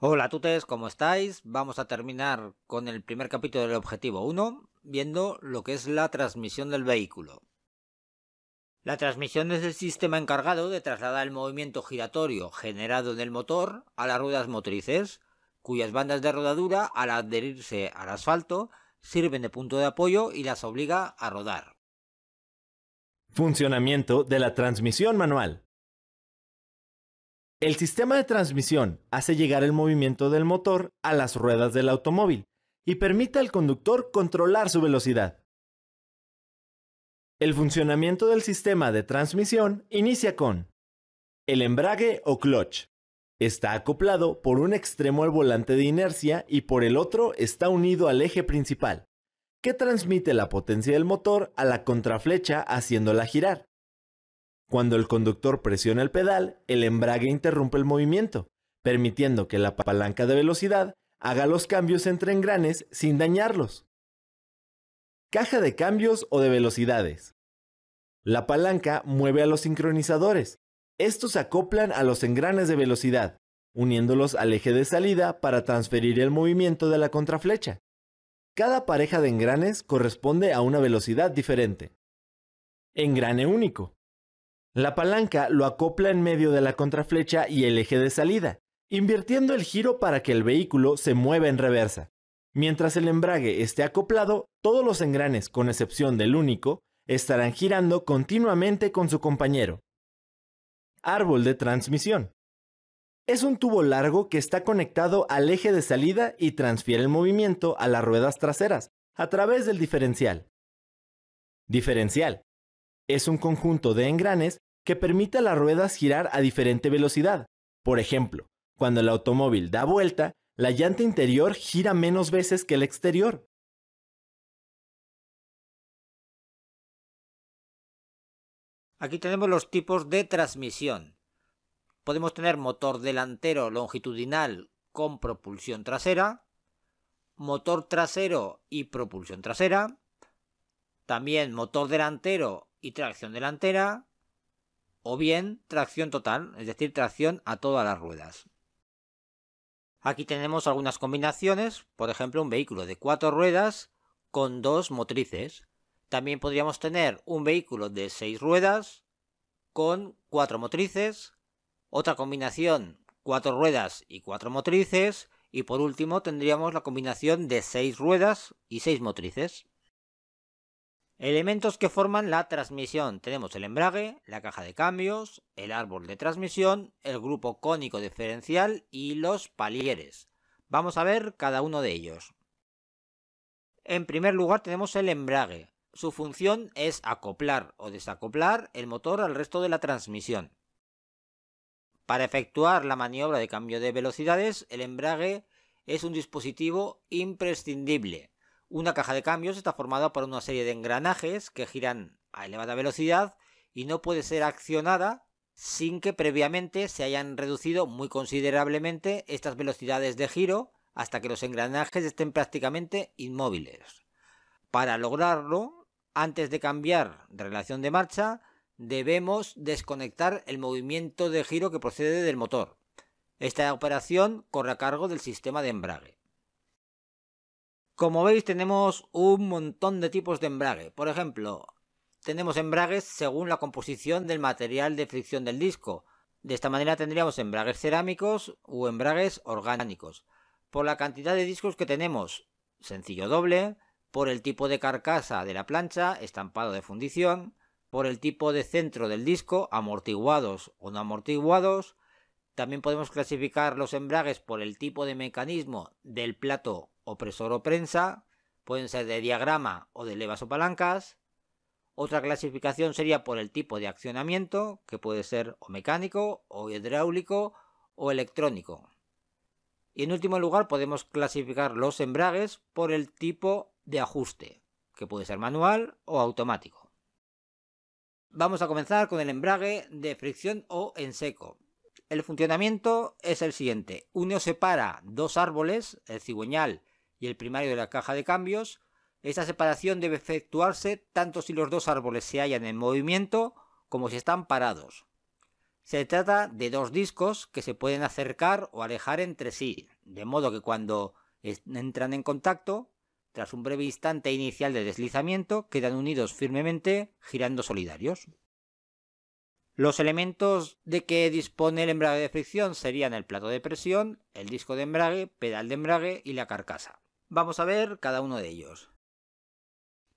Hola tutes, ¿cómo estáis? Vamos a terminar con el primer capítulo del objetivo 1, viendo lo que es la transmisión del vehículo. La transmisión es el sistema encargado de trasladar el movimiento giratorio generado en el motor a las ruedas motrices, cuyas bandas de rodadura, al adherirse al asfalto, sirven de punto de apoyo y las obliga a rodar. Funcionamiento de la transmisión manual. El sistema de transmisión hace llegar el movimiento del motor a las ruedas del automóvil y permite al conductor controlar su velocidad. El funcionamiento del sistema de transmisión inicia con el embrague o clutch. Está acoplado por un extremo al volante de inercia y por el otro está unido al eje principal, que transmite la potencia del motor a la contraflecha haciéndola girar. Cuando el conductor presiona el pedal, el embrague interrumpe el movimiento, permitiendo que la palanca de velocidad haga los cambios entre engranes sin dañarlos. Caja de cambios o de velocidades. La palanca mueve a los sincronizadores. Estos acoplan a los engranes de velocidad, uniéndolos al eje de salida para transferir el movimiento de la contraflecha. Cada pareja de engranes corresponde a una velocidad diferente. Engrane único. La palanca lo acopla en medio de la contraflecha y el eje de salida, invirtiendo el giro para que el vehículo se mueva en reversa. Mientras el embrague esté acoplado, todos los engranes, con excepción del único, estarán girando continuamente con su compañero. Árbol de transmisión. Es un tubo largo que está conectado al eje de salida y transfiere el movimiento a las ruedas traseras a través del diferencial. Diferencial. Es un conjunto de engranes que permite a las ruedas girar a diferente velocidad. Por ejemplo, cuando el automóvil da vuelta, la llanta interior gira menos veces que el exterior. Aquí tenemos los tipos de transmisión. Podemos tener motor delantero longitudinal con propulsión trasera, motor trasero y propulsión trasera, también motor delantero y tracción delantera, o bien tracción total, es decir, tracción a todas las ruedas. Aquí tenemos algunas combinaciones, por ejemplo, un vehículo de cuatro ruedas con dos motrices. También podríamos tener un vehículo de seis ruedas con cuatro motrices, otra combinación cuatro ruedas y cuatro motrices, y por último tendríamos la combinación de seis ruedas y seis motrices. Elementos que forman la transmisión. Tenemos el embrague, la caja de cambios, el árbol de transmisión, el grupo cónico diferencial y los palieres. Vamos a ver cada uno de ellos. En primer lugar tenemos el embrague. Su función es acoplar o desacoplar el motor al resto de la transmisión. Para efectuar la maniobra de cambio de velocidades, el embrague es un dispositivo imprescindible una caja de cambios está formada por una serie de engranajes que giran a elevada velocidad y no puede ser accionada sin que previamente se hayan reducido muy considerablemente estas velocidades de giro hasta que los engranajes estén prácticamente inmóviles. Para lograrlo, antes de cambiar de relación de marcha, debemos desconectar el movimiento de giro que procede del motor. Esta operación corre a cargo del sistema de embrague. Como veis tenemos un montón de tipos de embrague. Por ejemplo, tenemos embragues según la composición del material de fricción del disco. De esta manera tendríamos embragues cerámicos o embragues orgánicos. Por la cantidad de discos que tenemos, sencillo doble, por el tipo de carcasa de la plancha, estampado de fundición, por el tipo de centro del disco, amortiguados o no amortiguados. También podemos clasificar los embragues por el tipo de mecanismo del plato opresor o prensa, pueden ser de diagrama o de levas o palancas. Otra clasificación sería por el tipo de accionamiento, que puede ser o mecánico, o hidráulico, o electrónico. Y en último lugar podemos clasificar los embragues por el tipo de ajuste, que puede ser manual o automático. Vamos a comenzar con el embrague de fricción o en seco. El funcionamiento es el siguiente. Uno separa dos árboles, el cigüeñal y el primario de la caja de cambios, esta separación debe efectuarse tanto si los dos árboles se hallan en movimiento como si están parados. Se trata de dos discos que se pueden acercar o alejar entre sí, de modo que cuando entran en contacto, tras un breve instante inicial de deslizamiento, quedan unidos firmemente girando solidarios. Los elementos de que dispone el embrague de fricción serían el plato de presión, el disco de embrague, pedal de embrague y la carcasa. Vamos a ver cada uno de ellos.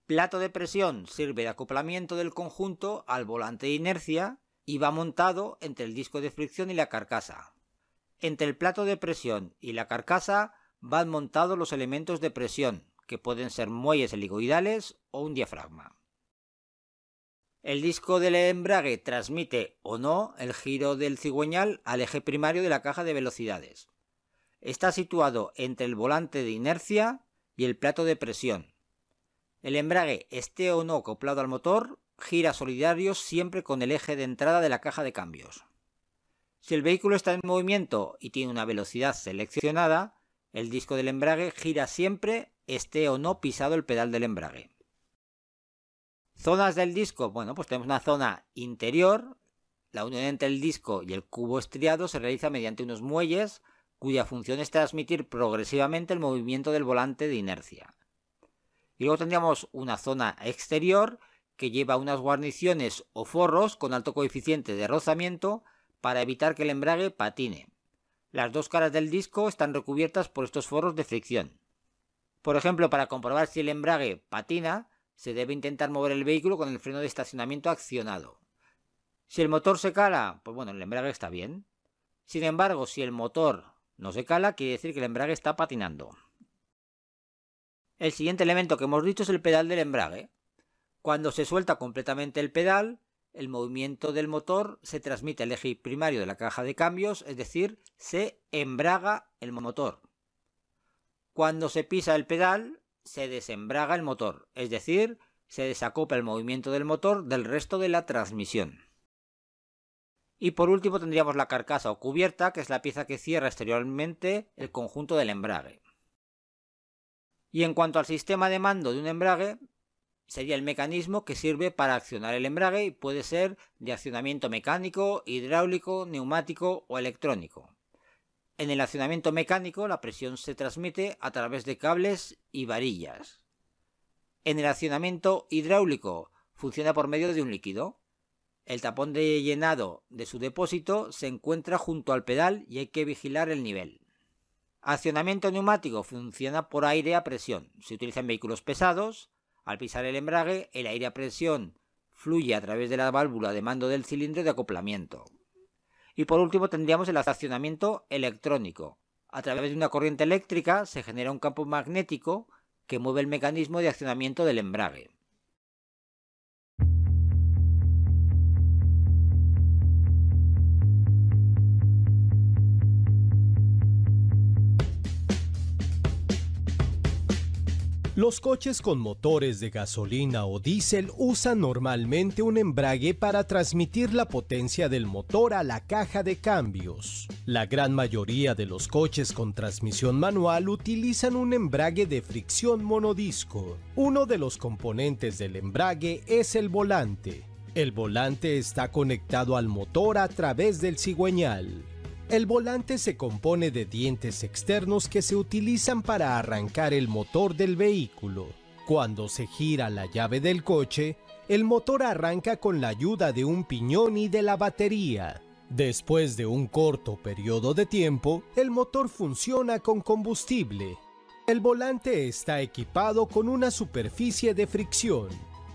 Plato de presión sirve de acoplamiento del conjunto al volante de inercia y va montado entre el disco de fricción y la carcasa. Entre el plato de presión y la carcasa van montados los elementos de presión, que pueden ser muelles helicoidales o un diafragma. El disco del embrague transmite o no el giro del cigüeñal al eje primario de la caja de velocidades. Está situado entre el volante de inercia y el plato de presión. El embrague esté o no acoplado al motor, gira solidario siempre con el eje de entrada de la caja de cambios. Si el vehículo está en movimiento y tiene una velocidad seleccionada, el disco del embrague gira siempre esté o no pisado el pedal del embrague. Zonas del disco, bueno, pues tenemos una zona interior. La unión entre el disco y el cubo estriado se realiza mediante unos muelles cuya función es transmitir progresivamente el movimiento del volante de inercia. Y luego tendríamos una zona exterior que lleva unas guarniciones o forros con alto coeficiente de rozamiento para evitar que el embrague patine. Las dos caras del disco están recubiertas por estos forros de fricción. Por ejemplo, para comprobar si el embrague patina, se debe intentar mover el vehículo con el freno de estacionamiento accionado. Si el motor se cala, pues bueno, el embrague está bien. Sin embargo, si el motor no se cala, quiere decir que el embrague está patinando. El siguiente elemento que hemos dicho es el pedal del embrague. Cuando se suelta completamente el pedal, el movimiento del motor se transmite al eje primario de la caja de cambios, es decir, se embraga el motor. Cuando se pisa el pedal, se desembraga el motor, es decir, se desacopla el movimiento del motor del resto de la transmisión. Y por último tendríamos la carcasa o cubierta, que es la pieza que cierra exteriormente el conjunto del embrague. Y en cuanto al sistema de mando de un embrague, sería el mecanismo que sirve para accionar el embrague y puede ser de accionamiento mecánico, hidráulico, neumático o electrónico. En el accionamiento mecánico la presión se transmite a través de cables y varillas. En el accionamiento hidráulico funciona por medio de un líquido. El tapón de llenado de su depósito se encuentra junto al pedal y hay que vigilar el nivel. Accionamiento neumático funciona por aire a presión. Se utiliza en vehículos pesados. Al pisar el embrague, el aire a presión fluye a través de la válvula de mando del cilindro de acoplamiento. Y por último tendríamos el accionamiento electrónico. A través de una corriente eléctrica se genera un campo magnético que mueve el mecanismo de accionamiento del embrague. Los coches con motores de gasolina o diésel usan normalmente un embrague para transmitir la potencia del motor a la caja de cambios. La gran mayoría de los coches con transmisión manual utilizan un embrague de fricción monodisco. Uno de los componentes del embrague es el volante. El volante está conectado al motor a través del cigüeñal. El volante se compone de dientes externos que se utilizan para arrancar el motor del vehículo. Cuando se gira la llave del coche, el motor arranca con la ayuda de un piñón y de la batería. Después de un corto periodo de tiempo, el motor funciona con combustible. El volante está equipado con una superficie de fricción.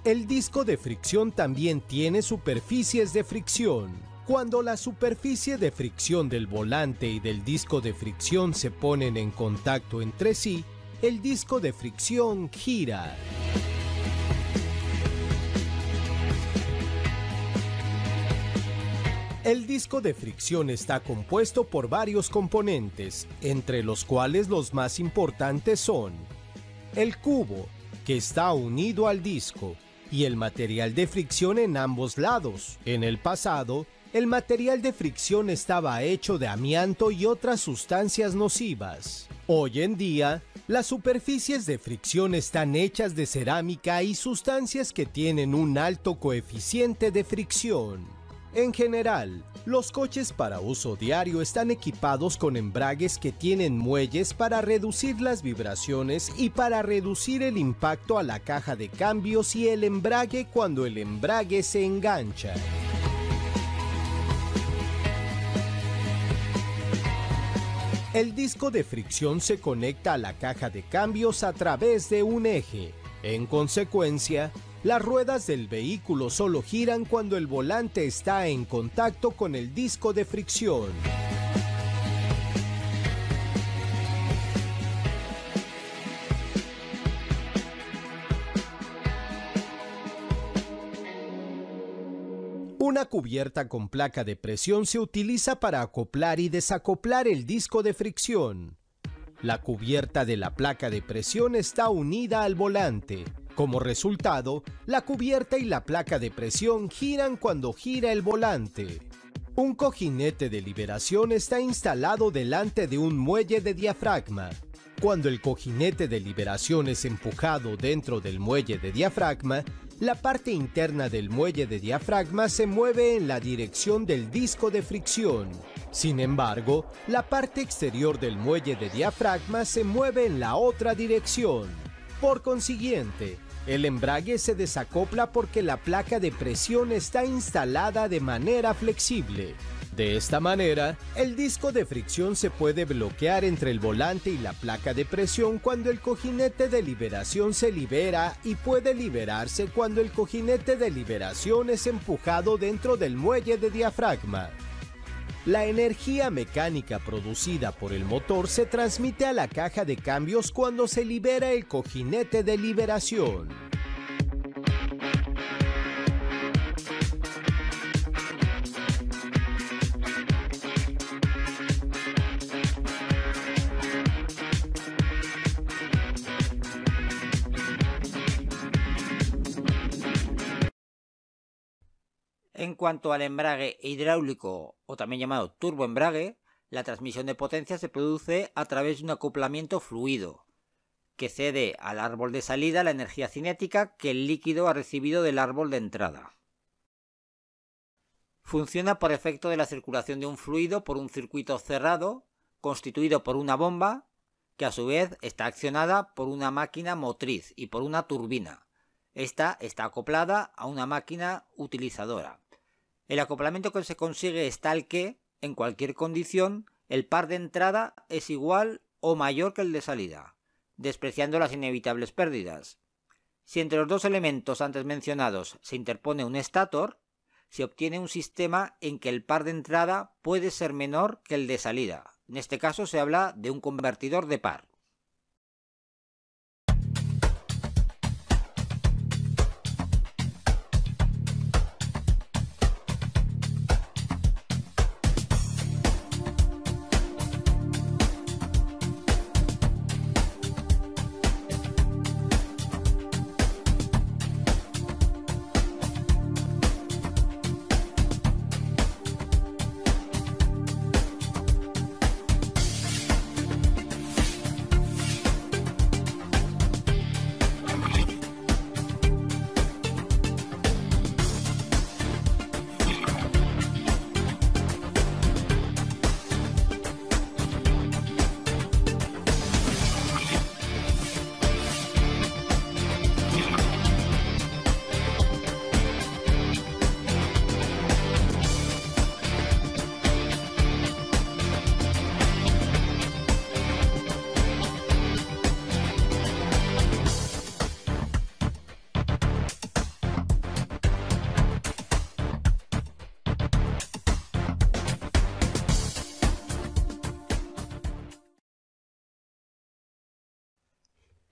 El disco de fricción también tiene superficies de fricción. Cuando la superficie de fricción del volante y del disco de fricción se ponen en contacto entre sí, el disco de fricción gira. El disco de fricción está compuesto por varios componentes, entre los cuales los más importantes son el cubo, que está unido al disco, y el material de fricción en ambos lados. En el pasado, el material de fricción estaba hecho de amianto y otras sustancias nocivas. Hoy en día, las superficies de fricción están hechas de cerámica y sustancias que tienen un alto coeficiente de fricción. En general, Los coches para uso diario están equipados con embragues que tienen muelles para reducir las vibraciones y para reducir el impacto a la caja de cambios y el embrague cuando el embrague se engancha. El disco de fricción se conecta a la caja de cambios a través de un eje. En consecuencia, las ruedas del vehículo solo giran cuando el volante está en contacto con el disco de fricción. Una cubierta con placa de presión se utiliza para acoplar y desacoplar el disco de fricción. La cubierta de la placa de presión está unida al volante. Como resultado, la cubierta y la placa de presión giran cuando gira el volante. Un cojinete de liberación está instalado delante de un muelle de diafragma. Cuando el cojinete de liberación es empujado dentro del muelle de diafragma, la parte interna del muelle de diafragma se mueve en la dirección del disco de fricción. Sin embargo, la parte exterior del muelle de diafragma se mueve en la otra dirección. Por consiguiente, el embrague se desacopla porque la placa de presión está instalada de manera flexible. De esta manera, el disco de fricción se puede bloquear entre el volante y la placa de presión cuando el cojinete de liberación se libera y puede liberarse cuando el cojinete de liberación es empujado dentro del muelle de diafragma. La energía mecánica producida por el motor se transmite a la caja de cambios cuando se libera el cojinete de liberación. Cuanto al embrague hidráulico o también llamado turboembrague, la transmisión de potencia se produce a través de un acoplamiento fluido, que cede al árbol de salida la energía cinética que el líquido ha recibido del árbol de entrada. Funciona por efecto de la circulación de un fluido por un circuito cerrado constituido por una bomba que a su vez está accionada por una máquina motriz y por una turbina. Esta está acoplada a una máquina utilizadora. El acoplamiento que se consigue es tal que, en cualquier condición, el par de entrada es igual o mayor que el de salida, despreciando las inevitables pérdidas. Si entre los dos elementos antes mencionados se interpone un estator, se obtiene un sistema en que el par de entrada puede ser menor que el de salida. En este caso se habla de un convertidor de par.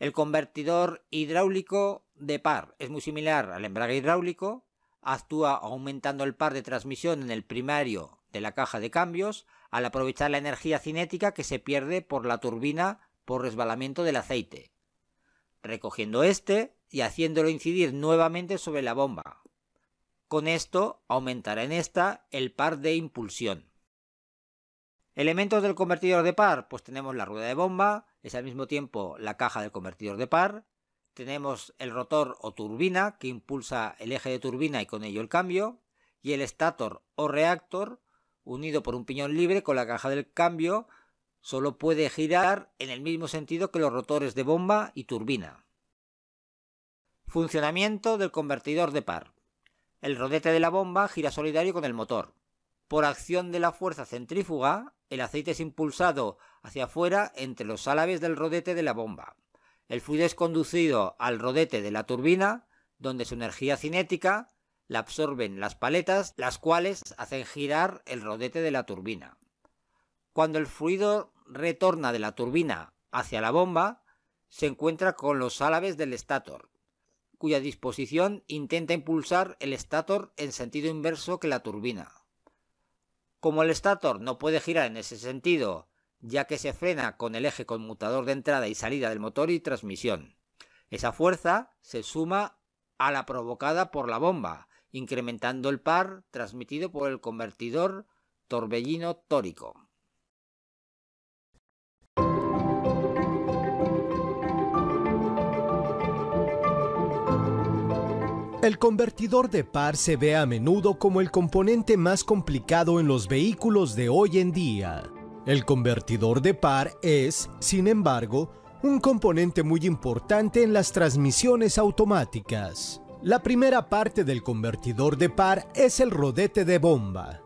El convertidor hidráulico de par es muy similar al embrague hidráulico, actúa aumentando el par de transmisión en el primario de la caja de cambios al aprovechar la energía cinética que se pierde por la turbina por resbalamiento del aceite, recogiendo este y haciéndolo incidir nuevamente sobre la bomba. Con esto aumentará en esta el par de impulsión. Elementos del convertidor de par, pues tenemos la rueda de bomba, es al mismo tiempo la caja del convertidor de par, tenemos el rotor o turbina que impulsa el eje de turbina y con ello el cambio, y el estator o reactor unido por un piñón libre con la caja del cambio, solo puede girar en el mismo sentido que los rotores de bomba y turbina. Funcionamiento del convertidor de par. El rodete de la bomba gira solidario con el motor. Por acción de la fuerza centrífuga, el aceite es impulsado hacia afuera entre los álabes del rodete de la bomba. El fluido es conducido al rodete de la turbina, donde su energía cinética la absorben las paletas, las cuales hacen girar el rodete de la turbina. Cuando el fluido retorna de la turbina hacia la bomba, se encuentra con los álabes del estator, cuya disposición intenta impulsar el estator en sentido inverso que la turbina. Como el estator no puede girar en ese sentido, ya que se frena con el eje conmutador de entrada y salida del motor y transmisión, esa fuerza se suma a la provocada por la bomba, incrementando el par transmitido por el convertidor torbellino tórico. El convertidor de par se ve a menudo como el componente más complicado en los vehículos de hoy en día. El convertidor de par es, sin embargo, un componente muy importante en las transmisiones automáticas. La primera parte del convertidor de par es el rodete de bomba.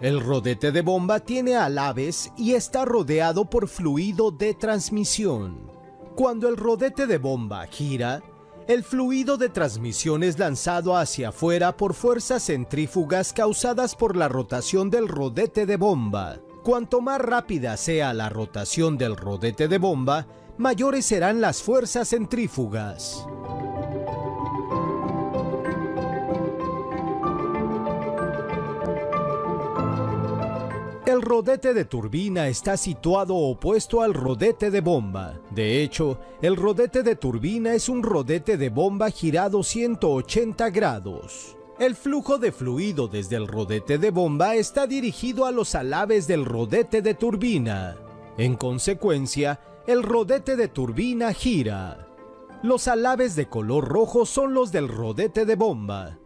El rodete de bomba tiene alaves y está rodeado por fluido de transmisión. Cuando el rodete de bomba gira, el fluido de transmisión es lanzado hacia afuera por fuerzas centrífugas causadas por la rotación del rodete de bomba. Cuanto más rápida sea la rotación del rodete de bomba, mayores serán las fuerzas centrífugas. El rodete de turbina está situado opuesto al rodete de bomba. De hecho, el rodete de turbina es un rodete de bomba girado 180 grados. El flujo de fluido desde el rodete de bomba está dirigido a los alaves del rodete de turbina. En consecuencia, el rodete de turbina gira. Los alaves de color rojo son los del rodete de bomba.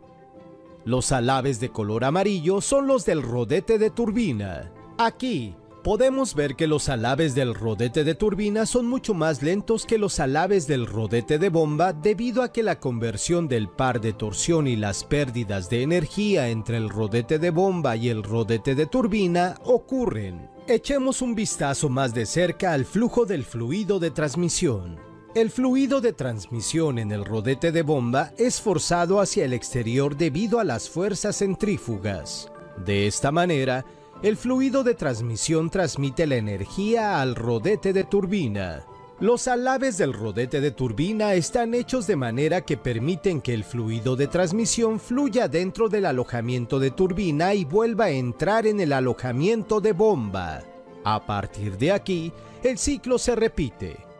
Los alaves de color amarillo son los del rodete de turbina. Aquí podemos ver que los alaves del rodete de turbina son mucho más lentos que los alaves del rodete de bomba debido a que la conversión del par de torsión y las pérdidas de energía entre el rodete de bomba y el rodete de turbina ocurren. Echemos un vistazo más de cerca al flujo del fluido de transmisión. El fluido de transmisión en el rodete de bomba es forzado hacia el exterior debido a las fuerzas centrífugas. De esta manera, el fluido de transmisión transmite la energía al rodete de turbina. Los alaves del rodete de turbina están hechos de manera que permiten que el fluido de transmisión fluya dentro del alojamiento de turbina y vuelva a entrar en el alojamiento de bomba. A partir de aquí, el ciclo se repite.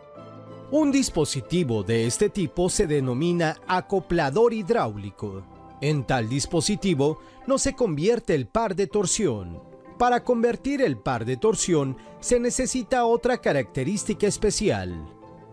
Un dispositivo de este tipo se denomina acoplador hidráulico. En tal dispositivo no se convierte el par de torsión. Para convertir el par de torsión se necesita otra característica especial,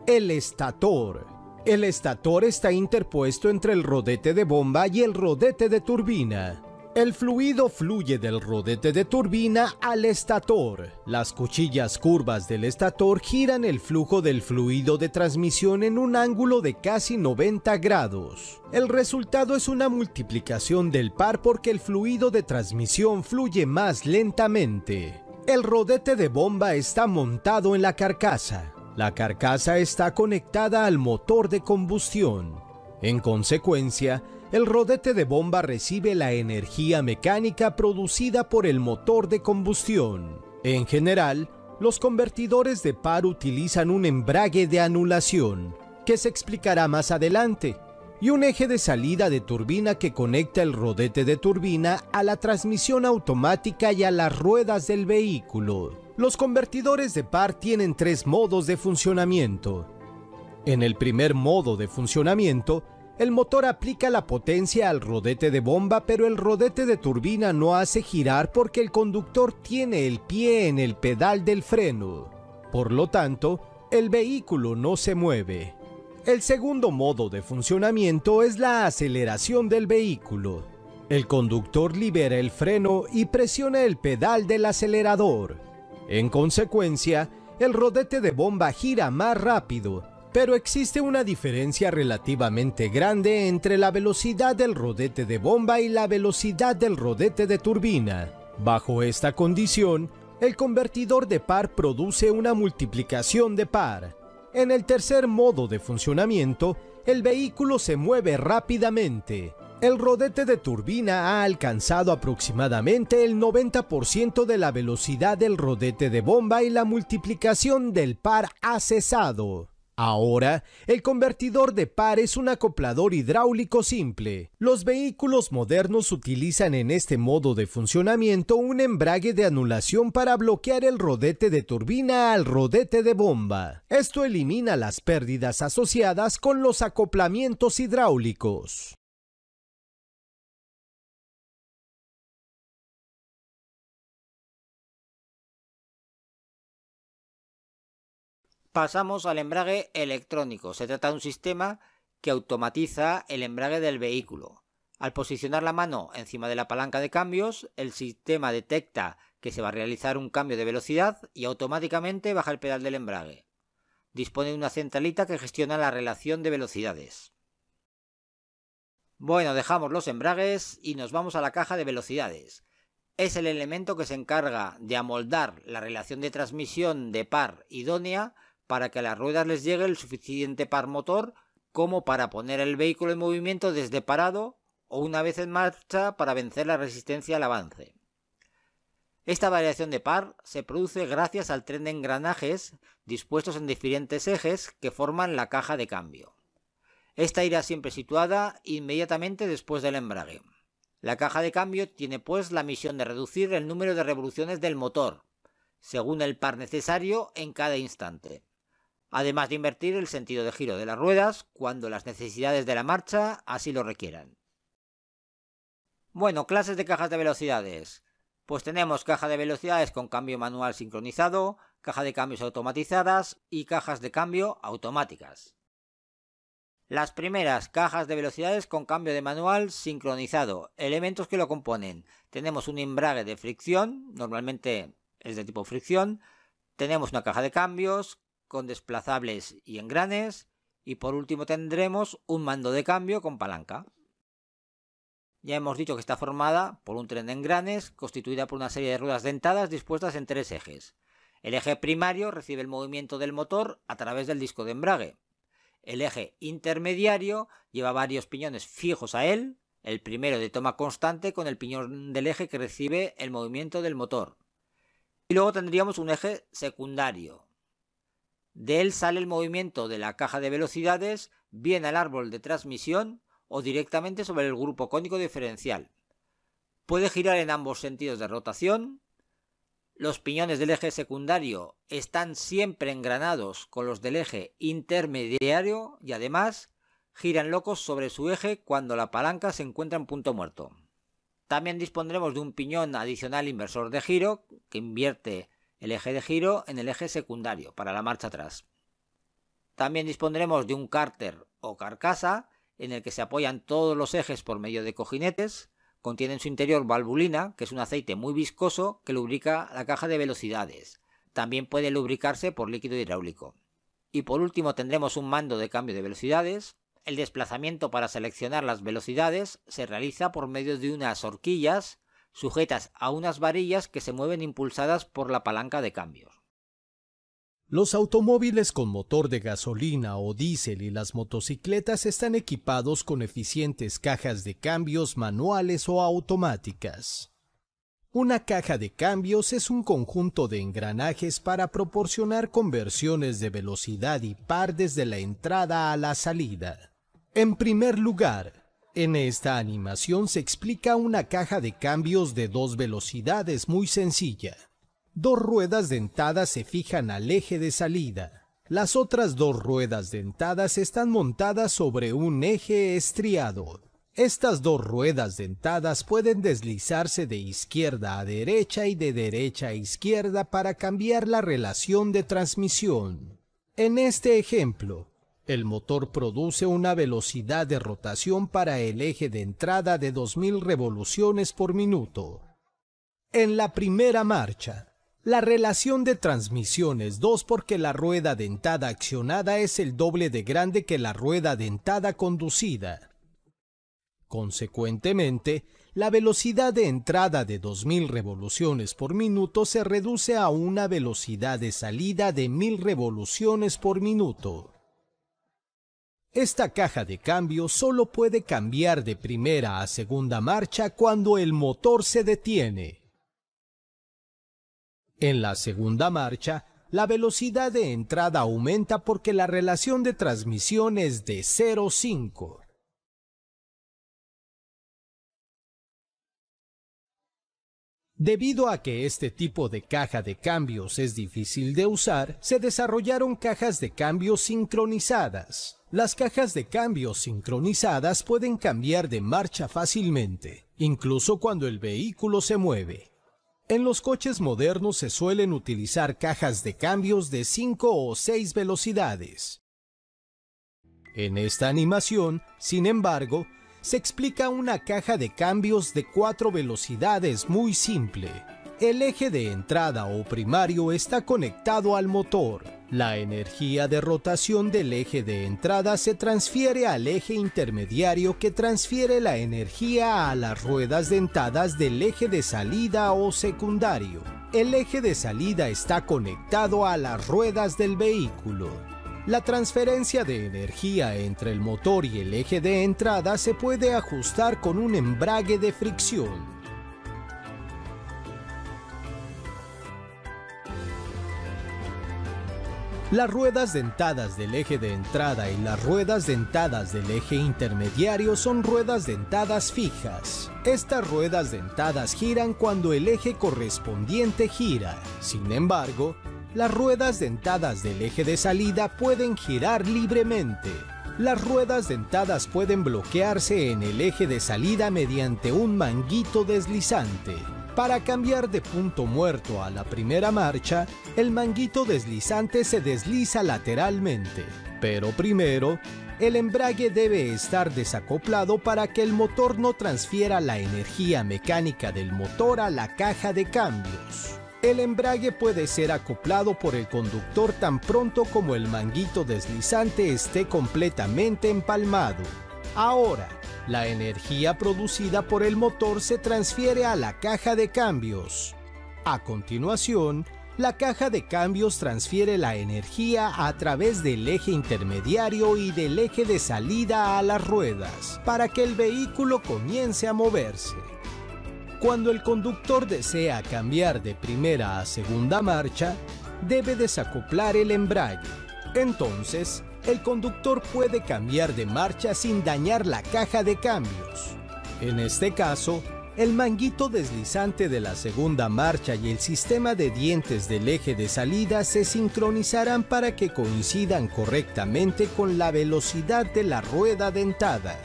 el estator. El estator está interpuesto entre el rodete de bomba y el rodete de turbina. El fluido fluye del rodete de turbina al estator. Las cuchillas curvas del estator giran el flujo del fluido de transmisión en un ángulo de casi 90 grados. El resultado es una multiplicación del par porque el fluido de transmisión fluye más lentamente. El rodete de bomba está montado en la carcasa. La carcasa está conectada al motor de combustión. En consecuencia, el rodete de bomba recibe la energía mecánica producida por el motor de combustión. En general, los convertidores de par utilizan un embrague de anulación, que se explicará más adelante, y un eje de salida de turbina que conecta el rodete de turbina a la transmisión automática y a las ruedas del vehículo. Los convertidores de par tienen tres modos de funcionamiento. En el primer modo de funcionamiento, el motor aplica la potencia al rodete de bomba, pero el rodete de turbina no hace girar porque el conductor tiene el pie en el pedal del freno. Por lo tanto, el vehículo no se mueve. El segundo modo de funcionamiento es la aceleración del vehículo. El conductor libera el freno y presiona el pedal del acelerador. En consecuencia, el rodete de bomba gira más rápido, pero existe una diferencia relativamente grande entre la velocidad del rodete de bomba y la velocidad del rodete de turbina. Bajo esta condición, el convertidor de par produce una multiplicación de par. En el tercer modo de funcionamiento, el vehículo se mueve rápidamente. El rodete de turbina ha alcanzado aproximadamente el 90% de la velocidad del rodete de bomba y la multiplicación del par ha cesado. Ahora, el convertidor de par es un acoplador hidráulico simple. Los vehículos modernos utilizan en este modo de funcionamiento un embrague de anulación para bloquear el rodete de turbina al rodete de bomba. Esto elimina las pérdidas asociadas con los acoplamientos hidráulicos. Pasamos al embrague electrónico. Se trata de un sistema que automatiza el embrague del vehículo. Al posicionar la mano encima de la palanca de cambios, el sistema detecta que se va a realizar un cambio de velocidad y automáticamente baja el pedal del embrague. Dispone de una centralita que gestiona la relación de velocidades. Bueno, dejamos los embragues y nos vamos a la caja de velocidades. Es el elemento que se encarga de amoldar la relación de transmisión de par idónea para que a las ruedas les llegue el suficiente par motor como para poner el vehículo en movimiento desde parado o una vez en marcha para vencer la resistencia al avance. Esta variación de par se produce gracias al tren de engranajes dispuestos en diferentes ejes que forman la caja de cambio. Esta irá siempre situada inmediatamente después del embrague. La caja de cambio tiene pues la misión de reducir el número de revoluciones del motor, según el par necesario en cada instante además de invertir el sentido de giro de las ruedas cuando las necesidades de la marcha así lo requieran. Bueno, clases de cajas de velocidades. Pues tenemos caja de velocidades con cambio manual sincronizado, caja de cambios automatizadas y cajas de cambio automáticas. Las primeras cajas de velocidades con cambio de manual sincronizado. Elementos que lo componen. Tenemos un embrague de fricción, normalmente es de tipo fricción. Tenemos una caja de cambios, con desplazables y engranes y por último tendremos un mando de cambio con palanca. Ya hemos dicho que está formada por un tren de engranes constituida por una serie de ruedas dentadas dispuestas en tres ejes. El eje primario recibe el movimiento del motor a través del disco de embrague. El eje intermediario lleva varios piñones fijos a él, el primero de toma constante con el piñón del eje que recibe el movimiento del motor. Y luego tendríamos un eje secundario, de él sale el movimiento de la caja de velocidades bien al árbol de transmisión o directamente sobre el grupo cónico diferencial. Puede girar en ambos sentidos de rotación. Los piñones del eje secundario están siempre engranados con los del eje intermediario y además giran locos sobre su eje cuando la palanca se encuentra en punto muerto. También dispondremos de un piñón adicional inversor de giro que invierte el eje de giro en el eje secundario para la marcha atrás. También dispondremos de un cárter o carcasa en el que se apoyan todos los ejes por medio de cojinetes. Contiene en su interior valvulina, que es un aceite muy viscoso que lubrica la caja de velocidades. También puede lubricarse por líquido hidráulico. Y por último tendremos un mando de cambio de velocidades. El desplazamiento para seleccionar las velocidades se realiza por medio de unas horquillas sujetas a unas varillas que se mueven impulsadas por la palanca de cambios. Los automóviles con motor de gasolina o diésel y las motocicletas están equipados con eficientes cajas de cambios manuales o automáticas. Una caja de cambios es un conjunto de engranajes para proporcionar conversiones de velocidad y par desde la entrada a la salida. En primer lugar, en esta animación se explica una caja de cambios de dos velocidades muy sencilla. Dos ruedas dentadas se fijan al eje de salida. Las otras dos ruedas dentadas están montadas sobre un eje estriado. Estas dos ruedas dentadas pueden deslizarse de izquierda a derecha y de derecha a izquierda para cambiar la relación de transmisión. En este ejemplo, El motor produce una velocidad de rotación para el eje de entrada de 2000 revoluciones por minuto. En la primera marcha, la relación de transmisión es 2 porque la rueda dentada accionada es el doble de grande que la rueda dentada conducida. Consecuentemente, la velocidad de entrada de 2000 revoluciones por minuto se reduce a una velocidad de salida de 1000 revoluciones por minuto. Esta caja de cambio solo puede cambiar de primera a segunda marcha cuando el motor se detiene. En la segunda marcha, la velocidad de entrada aumenta porque la relación de transmisión es de 0,5. Debido a que este tipo de caja de cambios es difícil de usar, se desarrollaron cajas de cambios sincronizadas. Las cajas de cambios sincronizadas pueden cambiar de marcha fácilmente, incluso cuando el vehículo se mueve. En los coches modernos se suelen utilizar cajas de cambios de 5 o 6 velocidades. En esta animación, sin embargo, se explica una caja de cambios de cuatro velocidades muy simple. El eje de entrada o primario está conectado al motor. La energía de rotación del eje de entrada se transfiere al eje intermediario que transfiere la energía a las ruedas dentadas del eje de salida o secundario. El eje de salida está conectado a las ruedas del vehículo. La transferencia de energía entre el motor y el eje de entrada se puede ajustar con un embrague de fricción. Las ruedas dentadas del eje de entrada y las ruedas dentadas del eje intermediario son ruedas dentadas fijas. Estas ruedas dentadas giran cuando el eje correspondiente gira. Sin embargo, las ruedas dentadas del eje de salida pueden girar libremente. Las ruedas dentadas pueden bloquearse en el eje de salida mediante un manguito deslizante. Para cambiar de punto muerto a la primera marcha, el manguito deslizante se desliza lateralmente. Pero primero, el embrague debe estar desacoplado para que el motor no transfiera la energía mecánica del motor a la caja de cambios. El embrague puede ser acoplado por el conductor tan pronto como el manguito deslizante esté completamente empalmado. Ahora, la energía producida por el motor se transfiere a la caja de cambios. A continuación, la caja de cambios transfiere la energía a través del eje intermediario y del eje de salida a las ruedas para que el vehículo comience a moverse. Cuando el conductor desea cambiar de primera a segunda marcha, debe desacoplar el embrague. Entonces, el conductor puede cambiar de marcha sin dañar la caja de cambios. En este caso, el manguito deslizante de la segunda marcha y el sistema de dientes del eje de salida se sincronizarán para que coincidan correctamente con la velocidad de la rueda dentada.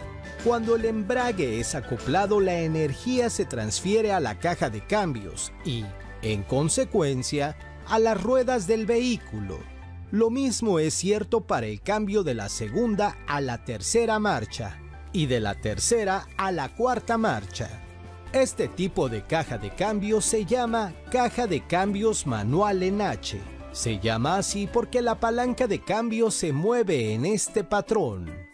Cuando el embrague es acoplado, la energía se transfiere a la caja de cambios y, en consecuencia, a las ruedas del vehículo. Lo mismo es cierto para el cambio de la segunda a la tercera marcha y de la tercera a la cuarta marcha. Este tipo de caja de cambios se llama caja de cambios manual en H. Se llama así porque la palanca de cambio se mueve en este patrón.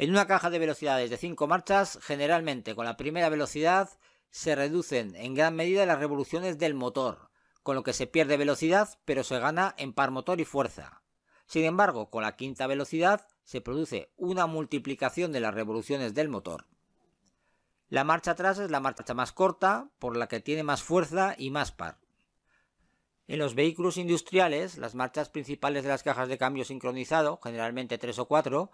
En una caja de velocidades de 5 marchas, generalmente con la primera velocidad se reducen en gran medida las revoluciones del motor, con lo que se pierde velocidad pero se gana en par motor y fuerza. Sin embargo, con la quinta velocidad se produce una multiplicación de las revoluciones del motor. La marcha atrás es la marcha más corta, por la que tiene más fuerza y más par. En los vehículos industriales, las marchas principales de las cajas de cambio sincronizado, generalmente 3 o 4,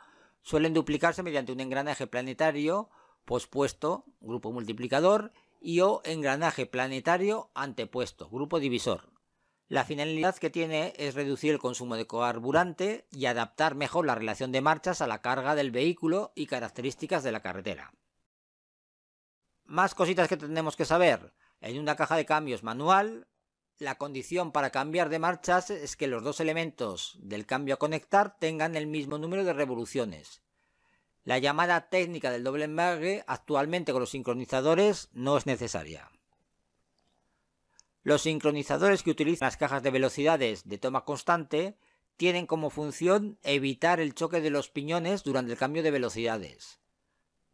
suelen duplicarse mediante un engranaje planetario pospuesto, grupo multiplicador, y o engranaje planetario antepuesto, grupo divisor. La finalidad que tiene es reducir el consumo de carburante y adaptar mejor la relación de marchas a la carga del vehículo y características de la carretera. Más cositas que tenemos que saber. En una caja de cambios manual, la condición para cambiar de marchas es que los dos elementos del cambio a conectar tengan el mismo número de revoluciones. La llamada técnica del doble embrague actualmente con los sincronizadores no es necesaria. Los sincronizadores que utilizan las cajas de velocidades de toma constante tienen como función evitar el choque de los piñones durante el cambio de velocidades.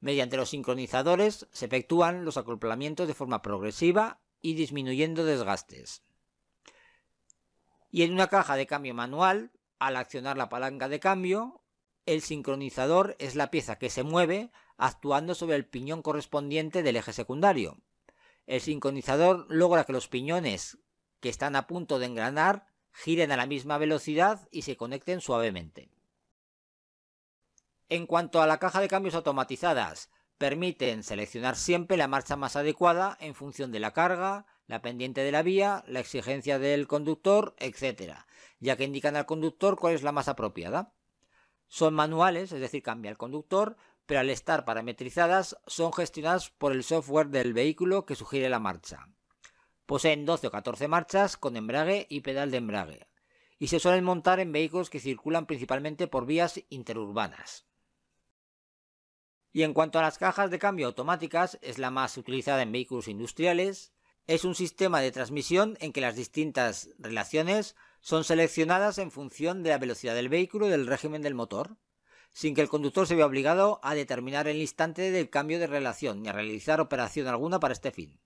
Mediante los sincronizadores se efectúan los acoplamientos de forma progresiva y disminuyendo desgastes. Y en una caja de cambio manual, al accionar la palanca de cambio, el sincronizador es la pieza que se mueve actuando sobre el piñón correspondiente del eje secundario. El sincronizador logra que los piñones que están a punto de engranar giren a la misma velocidad y se conecten suavemente. En cuanto a la caja de cambios automatizadas, permiten seleccionar siempre la marcha más adecuada en función de la carga, la pendiente de la vía, la exigencia del conductor, etc., ya que indican al conductor cuál es la más apropiada. Son manuales, es decir, cambia el conductor, pero al estar parametrizadas son gestionadas por el software del vehículo que sugiere la marcha. Poseen 12 o 14 marchas con embrague y pedal de embrague, y se suelen montar en vehículos que circulan principalmente por vías interurbanas. Y en cuanto a las cajas de cambio automáticas, es la más utilizada en vehículos industriales. Es un sistema de transmisión en que las distintas relaciones son seleccionadas en función de la velocidad del vehículo y del régimen del motor, sin que el conductor se vea obligado a determinar el instante del cambio de relación ni a realizar operación alguna para este fin.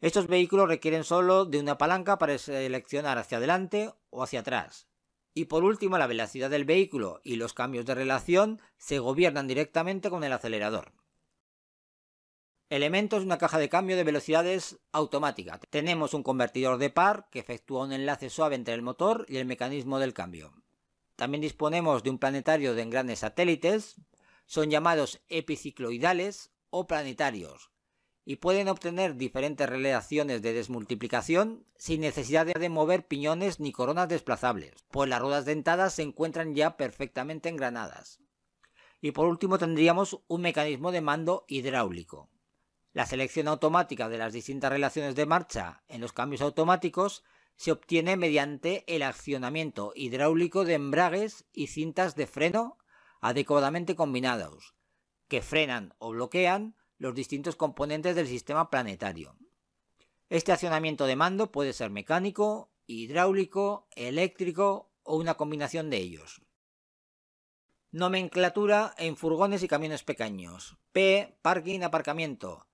Estos vehículos requieren solo de una palanca para seleccionar hacia adelante o hacia atrás, y por último, la velocidad del vehículo y los cambios de relación se gobiernan directamente con el acelerador. Elementos de una caja de cambio de velocidades automática. Tenemos un convertidor de par que efectúa un enlace suave entre el motor y el mecanismo del cambio. También disponemos de un planetario de engranes satélites. Son llamados epicicloidales o planetarios, y pueden obtener diferentes relaciones de desmultiplicación sin necesidad de mover piñones ni coronas desplazables, pues las ruedas dentadas se encuentran ya perfectamente engranadas. Y por último tendríamos un mecanismo de mando hidráulico. La selección automática de las distintas relaciones de marcha en los cambios automáticos se obtiene mediante el accionamiento hidráulico de embragues y cintas de freno adecuadamente combinados, que frenan o bloquean los distintos componentes del sistema planetario. Este accionamiento de mando puede ser mecánico, hidráulico, eléctrico o una combinación de ellos. Nomenclatura en furgones y camiones pequeños. P. Parking, aparcamiento.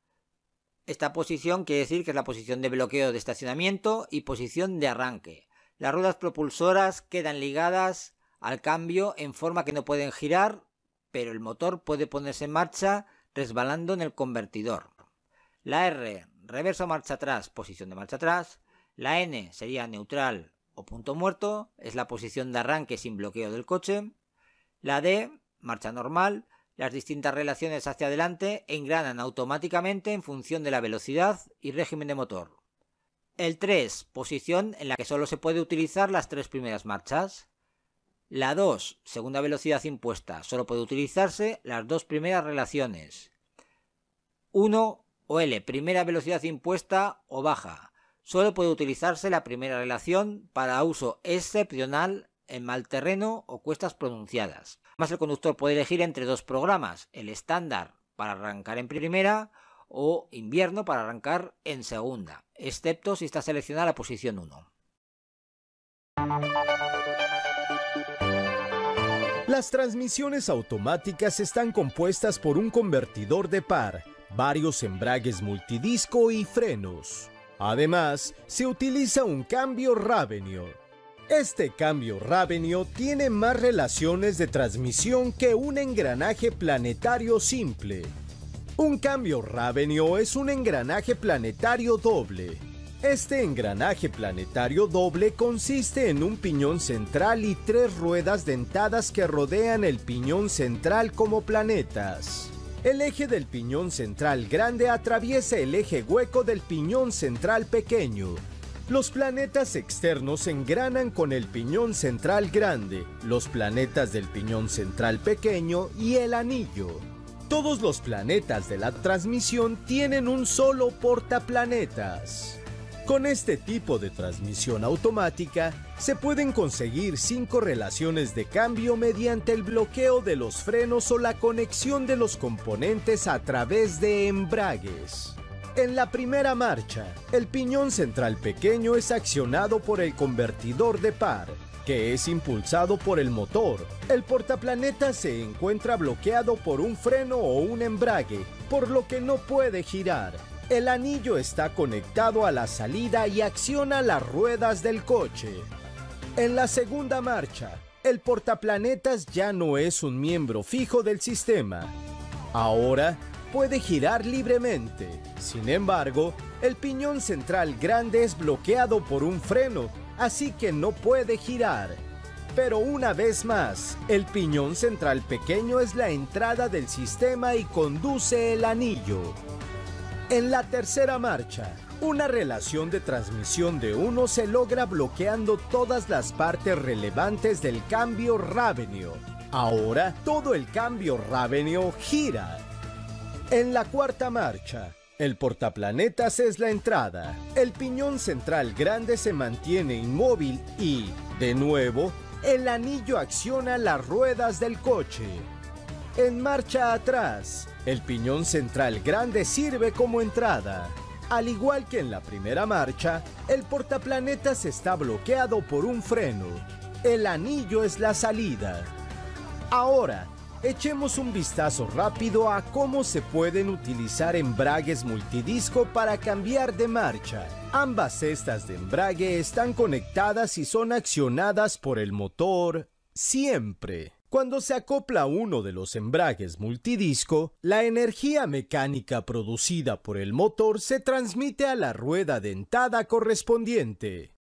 Esta posición quiere decir que es la posición de bloqueo de estacionamiento y posición de arranque. Las ruedas propulsoras quedan ligadas al cambio en forma que no pueden girar, pero el motor puede ponerse en marcha resbalando en el convertidor. La R, reverso marcha atrás, posición de marcha atrás. La N sería neutral o punto muerto, es la posición de arranque sin bloqueo del coche. La D, marcha normal, las distintas relaciones hacia adelante engranan automáticamente en función de la velocidad y régimen de motor. El 3, posición en la que solo se puede utilizar las tres primeras marchas. La 2, segunda velocidad impuesta, solo puede utilizarse las dos primeras relaciones. 1 o L, primera velocidad impuesta o baja. Solo puede utilizarse la primera relación para uso excepcional en mal terreno o cuestas pronunciadas. Además, el conductor puede elegir entre dos programas, el estándar para arrancar en primera o invierno para arrancar en segunda, excepto si está seleccionada la posición 1. Las transmisiones automáticas están compuestas por un convertidor de par, varios embragues multidisco y frenos. Además, se utiliza un cambio Ravenio. Este cambio Ravenio tiene más relaciones de transmisión que un engranaje planetario simple. Un cambio Ravenio es un engranaje planetario doble, este engranaje planetario doble consiste en un piñón central y tres ruedas dentadas que rodean el piñón central como planetas. El eje del piñón central grande atraviesa el eje hueco del piñón central pequeño. Los planetas externos engranan con el piñón central grande, los planetas del piñón central pequeño y el anillo. Todos los planetas de la transmisión tienen un solo portaplanetas. Con este tipo de transmisión automática, se pueden conseguir cinco relaciones de cambio mediante el bloqueo de los frenos o la conexión de los componentes a través de embragues. En la primera marcha, el piñón central pequeño es accionado por el convertidor de par, que es impulsado por el motor. El portaplaneta se encuentra bloqueado por un freno o un embrague, por lo que no puede girar. El anillo está conectado a la salida y acciona las ruedas del coche. En la segunda marcha, el portaplanetas ya no es un miembro fijo del sistema. Ahora puede girar libremente. Sin embargo, el piñón central grande es bloqueado por un freno, así que no puede girar. Pero una vez más, el piñón central pequeño es la entrada del sistema y conduce el anillo. En la tercera marcha, una relación de transmisión de uno se logra bloqueando todas las partes relevantes del cambio Ravenio. Ahora todo el cambio Ravenio gira. En la cuarta marcha, el portaplanetas es la entrada. El piñón central grande se mantiene inmóvil y, de nuevo, el anillo acciona las ruedas del coche. En marcha atrás, el piñón central grande sirve como entrada. Al igual que en la primera marcha, el portaplanetas está bloqueado por un freno. El anillo es la salida. Ahora, echemos un vistazo rápido a cómo se pueden utilizar embragues multidisco para cambiar de marcha. Ambas cestas de embrague están conectadas y son accionadas por el motor siempre. Cuando se acopla uno de los embragues multidisco, la energía mecánica producida por el motor se transmite a la rueda dentada correspondiente.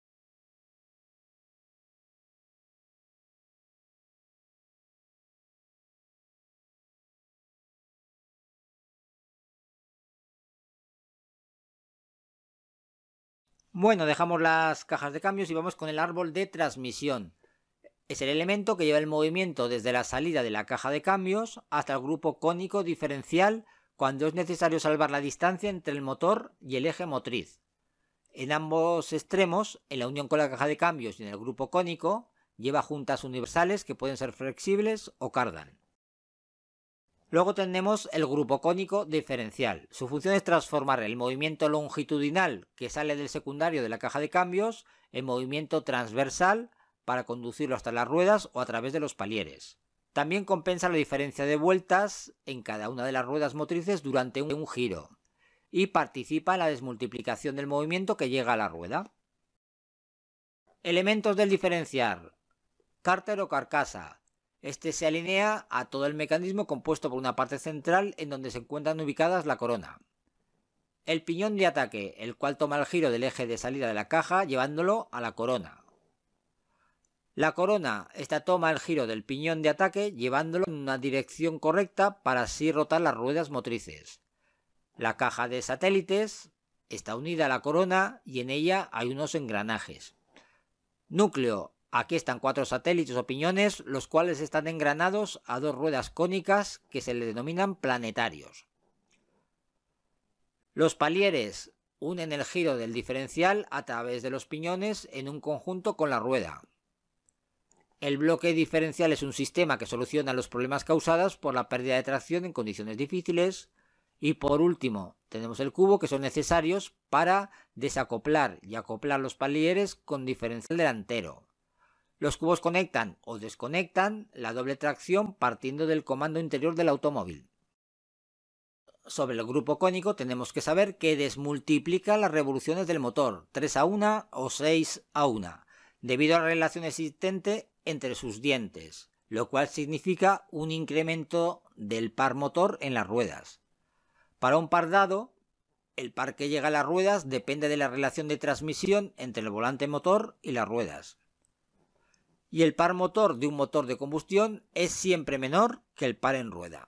Bueno, dejamos las cajas de cambios y vamos con el árbol de transmisión. Es el elemento que lleva el movimiento desde la salida de la caja de cambios hasta el grupo cónico diferencial cuando es necesario salvar la distancia entre el motor y el eje motriz. En ambos extremos, en la unión con la caja de cambios y en el grupo cónico, lleva juntas universales que pueden ser flexibles o cardan. Luego tenemos el grupo cónico diferencial. Su función es transformar el movimiento longitudinal que sale del secundario de la caja de cambios en movimiento transversal para conducirlo hasta las ruedas o a través de los palieres. También compensa la diferencia de vueltas en cada una de las ruedas motrices durante un giro y participa en la desmultiplicación del movimiento que llega a la rueda. Elementos del diferenciar. Cárter o carcasa. Este se alinea a todo el mecanismo compuesto por una parte central en donde se encuentran ubicadas la corona. El piñón de ataque, el cual toma el giro del eje de salida de la caja llevándolo a la corona. La corona, esta toma el giro del piñón de ataque llevándolo en una dirección correcta para así rotar las ruedas motrices. La caja de satélites está unida a la corona y en ella hay unos engranajes. Núcleo. Aquí están cuatro satélites o piñones, los cuales están engranados a dos ruedas cónicas que se le denominan planetarios. Los palieres unen el giro del diferencial a través de los piñones en un conjunto con la rueda. El bloque diferencial es un sistema que soluciona los problemas causados por la pérdida de tracción en condiciones difíciles. Y por último, tenemos el cubo que son necesarios para desacoplar y acoplar los palieres con diferencial delantero. Los cubos conectan o desconectan la doble tracción partiendo del comando interior del automóvil. Sobre el grupo cónico tenemos que saber que desmultiplica las revoluciones del motor 3 a 1 o 6 a 1 debido a la relación existente entre sus dientes, lo cual significa un incremento del par motor en las ruedas. Para un par dado, el par que llega a las ruedas depende de la relación de transmisión entre el volante motor y las ruedas. Y el par motor de un motor de combustión es siempre menor que el par en rueda.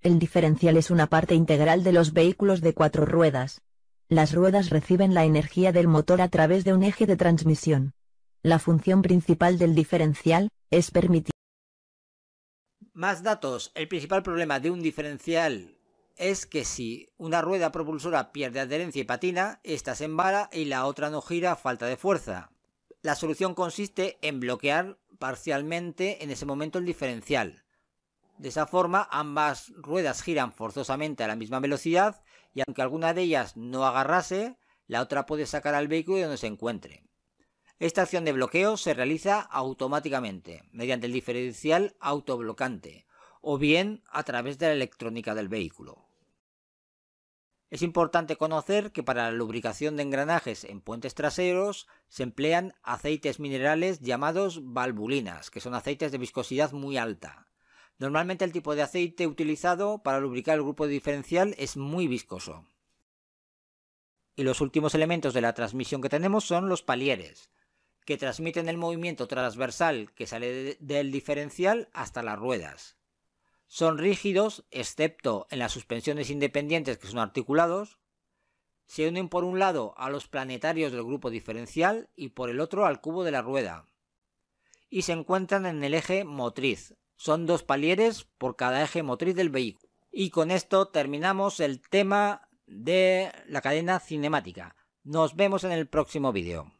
El diferencial es una parte integral de los vehículos de cuatro ruedas. Las ruedas reciben la energía del motor a través de un eje de transmisión. La función principal del diferencial es permitir Más datos. El principal problema de un diferencial es que si una rueda propulsora pierde adherencia y patina, esta se embala y la otra no gira a falta de fuerza. La solución consiste en bloquear parcialmente en ese momento el diferencial. De esa forma ambas ruedas giran forzosamente a la misma velocidad y aunque alguna de ellas no agarrase, la otra puede sacar al vehículo de donde se encuentre. Esta acción de bloqueo se realiza automáticamente mediante el diferencial autoblocante o bien a través de la electrónica del vehículo. Es importante conocer que para la lubricación de engranajes en puentes traseros se emplean aceites minerales llamados valvulinas, que son aceites de viscosidad muy alta. Normalmente el tipo de aceite utilizado para lubricar el grupo diferencial es muy viscoso. Y los últimos elementos de la transmisión que tenemos son los palieres, que transmiten el movimiento transversal que sale del diferencial hasta las ruedas. Son rígidos, excepto en las suspensiones independientes que son articulados. Se unen por un lado a los planetarios del grupo diferencial y por el otro al cubo de la rueda. Y se encuentran en el eje motriz. Son dos palieres por cada eje motriz del vehículo. Y con esto terminamos el tema de la cadena cinemática. Nos vemos en el próximo vídeo.